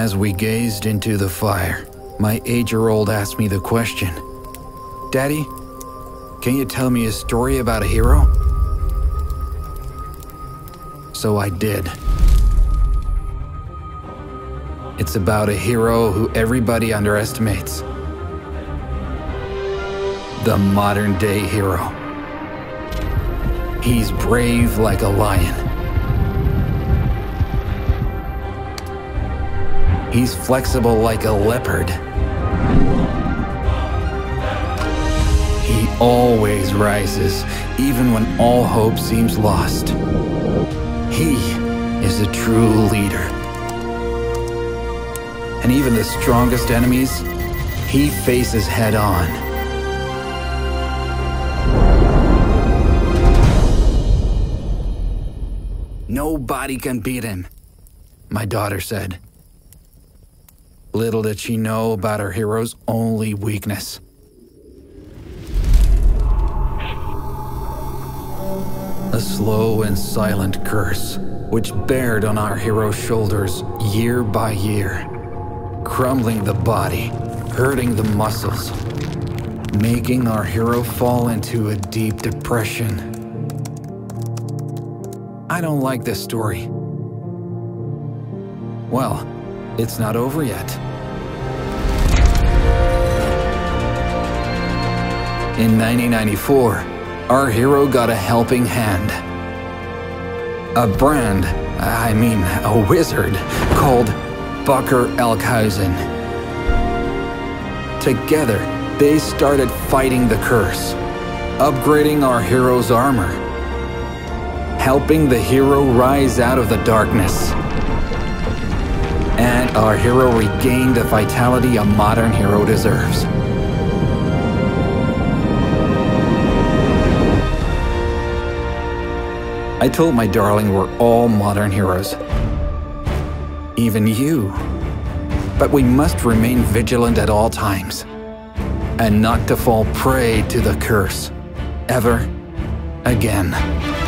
As we gazed into the fire, my eight year old asked me the question Daddy, can you tell me a story about a hero? So I did. It's about a hero who everybody underestimates. The modern day hero. He's brave like a lion. He's flexible like a leopard. He always rises, even when all hope seems lost. He is a true leader. And even the strongest enemies, he faces head on. Nobody can beat him, my daughter said. Little did she know about her hero's only weakness. A slow and silent curse, which bared on our hero's shoulders year by year, crumbling the body, hurting the muscles, making our hero fall into a deep depression. I don't like this story. Well, it's not over yet. In 1994, our hero got a helping hand. A brand, I mean a wizard, called BakkerElkhuizen. Together, they started fighting the curse, upgrading our hero's armor, helping the hero rise out of the darkness. Our hero regained the vitality a modern hero deserves. I told my darling we're all modern heroes. Even you. But we must remain vigilant at all times. And not to fall prey to the curse. Ever again.